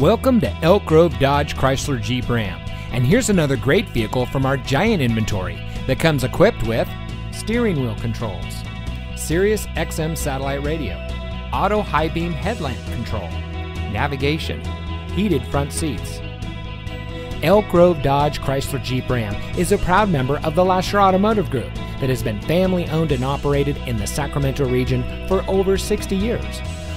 Welcome to Elk Grove Dodge Chrysler Jeep Ram. And here's another great vehicle from our giant inventory that comes equipped with steering wheel controls, Sirius XM satellite radio, auto high beam headlamp control, navigation, heated front seats. Elk Grove Dodge Chrysler Jeep Ram is a proud member of the Lasher Automotive Group that has been family owned and operated in the Sacramento region for over 60 years.